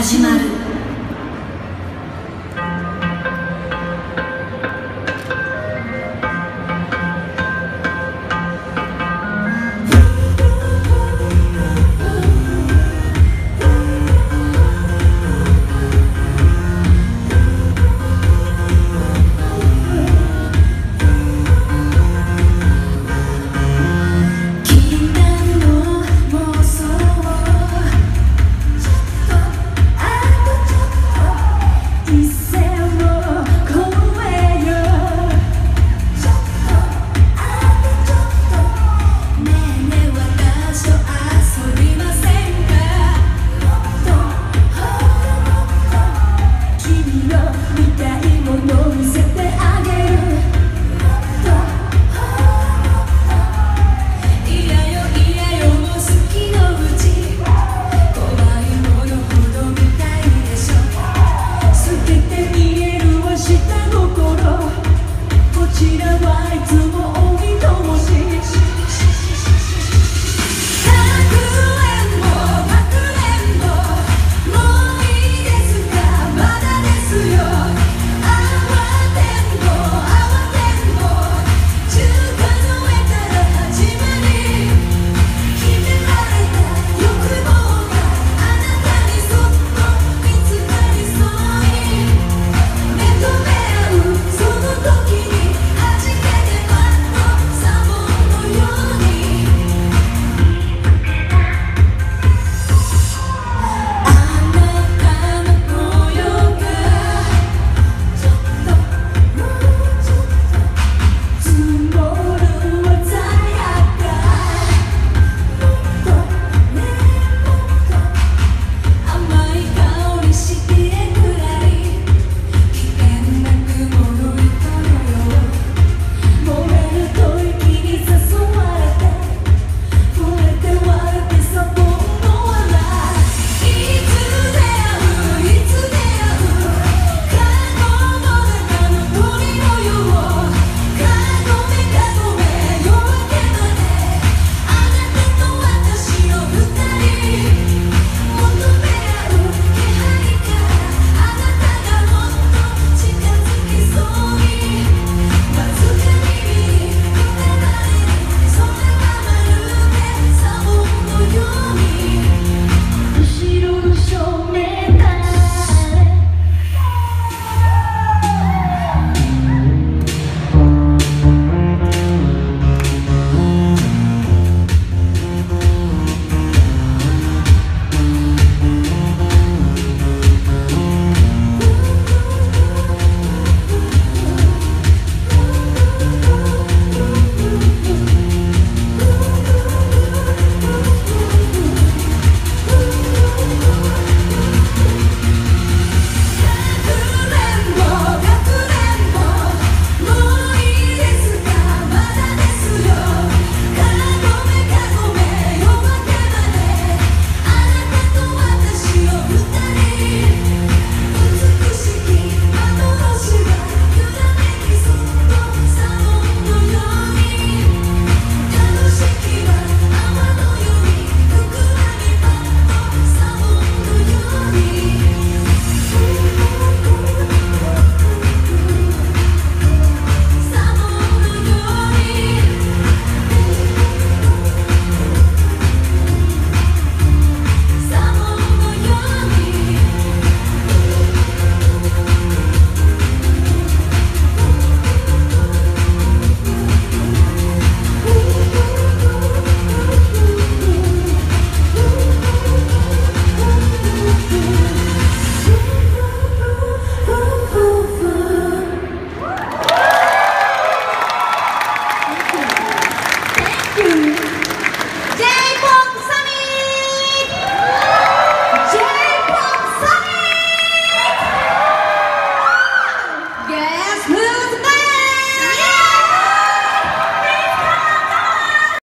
始まる。